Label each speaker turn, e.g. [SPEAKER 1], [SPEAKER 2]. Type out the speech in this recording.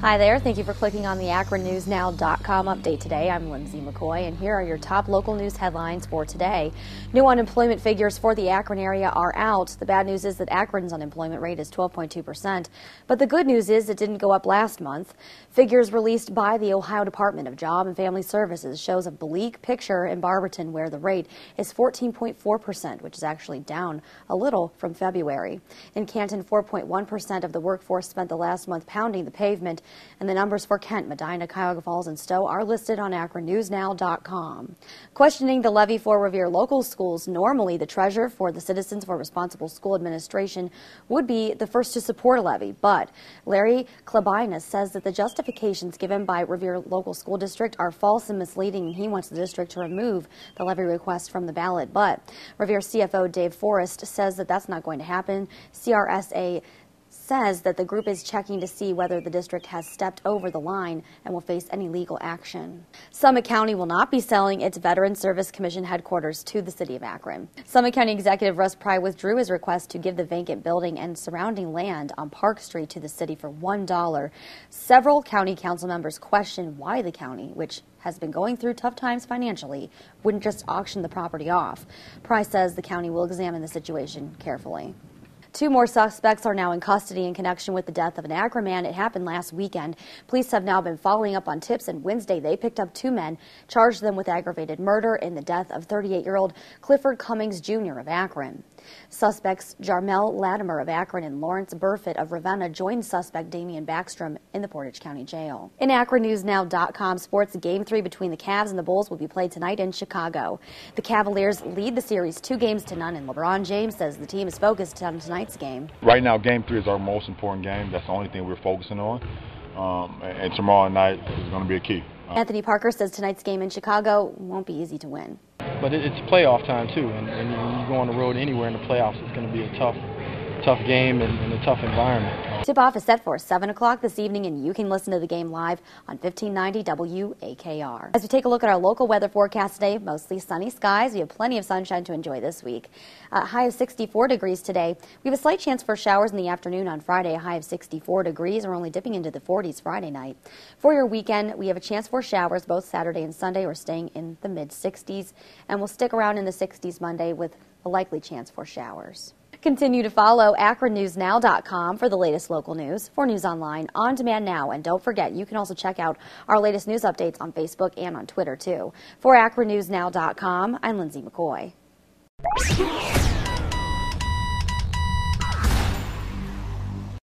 [SPEAKER 1] Hi there. Thank you for clicking on the AkronNewsNow.com update today. I'm Lindsay McCoy, and here are your top local news headlines for today. New unemployment figures for the Akron area are out. The bad news is that Akron's unemployment rate is 12.2%, but the good news is it didn't go up last month. Figures released by the Ohio Department of Job and Family Services shows a bleak picture in Barberton where the rate is 14.4%, which is actually down a little from February. In Canton, 4.1% of the workforce spent the last month pounding the pavement. And the numbers for Kent, Medina, Cuyahoga Falls, and Stow are listed on AkronNewsNow.com. Questioning the levy for Revere local schools, normally the treasurer for the Citizens for Responsible School Administration would be the first to support a levy, but Larry Klabinus says that the justifications given by Revere local school district are false and misleading, and he wants the district to remove the levy request from the ballot. But Revere CFO Dave Forrest says that that's not going to happen. CRSA says that the group is checking to see whether the district has stepped over the line and will face any legal action. Summit County will not be selling its Veteran Service Commission headquarters to the city of Akron. Summit County Executive Russ Pry withdrew his request to give the vacant building and surrounding land on Park Street to the city for $1. Several county council members question why the county, which has been going through tough times financially, wouldn't just auction the property off. Pry says the county will examine the situation carefully. Two more suspects are now in custody in connection with the death of an Akron man. It happened last weekend. Police have now been following up on tips, and Wednesday they picked up two men, charged them with aggravated murder in the death of 38-year-old Clifford Cummings Jr. of Akron. Suspects Jarmel Latimer of Akron and Lawrence Burfitt of Ravenna joined suspect Damian Backstrom in the Portage County Jail. In AkronNewsNow.com sports, Game 3 between the Cavs and the Bulls will be played tonight in Chicago. The Cavaliers lead the series two games to none, and LeBron James says the team is focused on tonight's game.
[SPEAKER 2] Right now, Game 3 is our most important game. That's the only thing we're focusing on. Um, and tomorrow night is going to be a key.
[SPEAKER 1] Anthony Parker says tonight's game in Chicago won't be easy to win.
[SPEAKER 3] But it's playoff time too, and, and you go on the road anywhere in the playoffs, it's going to be a tough, tough game and, and a tough environment.
[SPEAKER 1] Tip-off is set for 7 o'clock this evening, and you can listen to the game live on 1590 WAKR. As we take a look at our local weather forecast today, mostly sunny skies. We have plenty of sunshine to enjoy this week. A high of 64 degrees today. We have a slight chance for showers in the afternoon on Friday, a high of 64 degrees. We're only dipping into the 40s Friday night. For your weekend, we have a chance for showers both Saturday and Sunday. We're staying in the mid-60s, and we'll stick around in the 60s Monday with a likely chance for showers. Continue to follow AkronNewsNow.com for the latest local news. For news online, on demand now. And don't forget, you can also check out our latest news updates on Facebook and on Twitter, too. For AkronNewsNow.com, I'm Lindsay McCoy.